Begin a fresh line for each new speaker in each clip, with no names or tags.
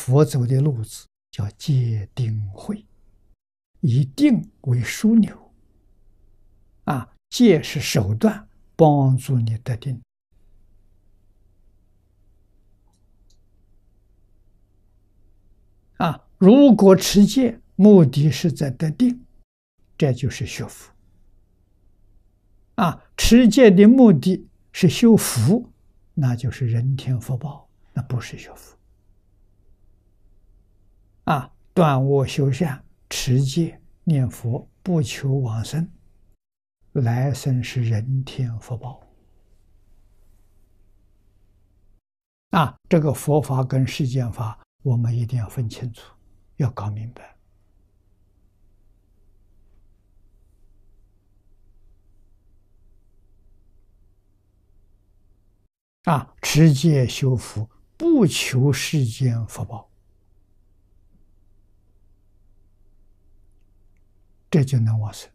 佛走的路子叫戒定慧，以定为枢纽，啊，戒是手段，帮助你得定。啊，如果持戒目的是在得定，这就是学佛。啊，持戒的目的是修福，那就是人天福报，那不是学佛。啊，断恶修善，持戒念佛，不求往生，来生是人天福报。啊，这个佛法跟世间法，我们一定要分清楚，要搞明白。啊，持戒修福，不求世间福报。这就能往生。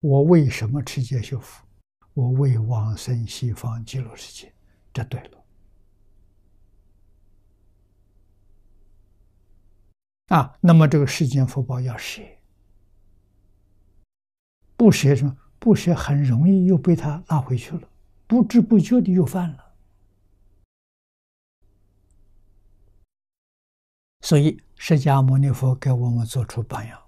我为什么持戒修福？我为往生西方极乐世界，这对了。啊，那么这个世间福报要舍，不舍什么？不舍很容易又被他拉回去了，不知不觉的又犯了。所以，释迦牟尼佛给我们做出榜样。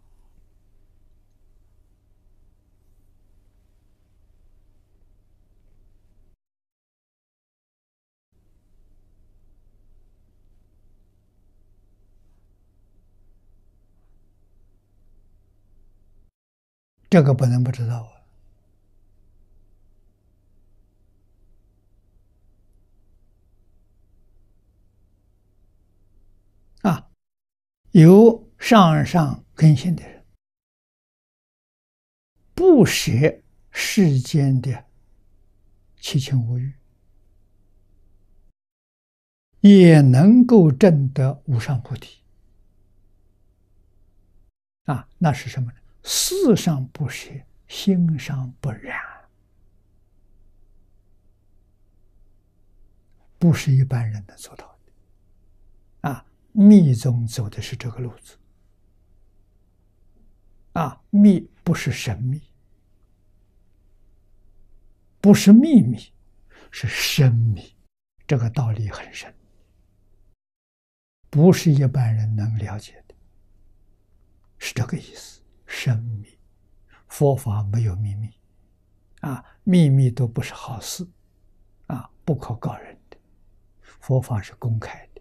这个不能不知道啊！啊，有上上根性的人，不舍世间的七情五欲，也能够证得无上菩提。啊，那是什么呢？事上不舍，心上不染，不是一般人能做到的。啊，密宗走的是这个路子。啊，密不是神秘，不是秘密，是深密，这个道理很深，不是一般人能了解的，是这个意思。神秘，佛法没有秘密，啊，秘密都不是好事，啊，不可告人的。佛法是公开的，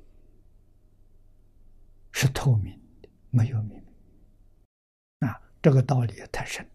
是透明的，没有秘密。啊，这个道理也太深。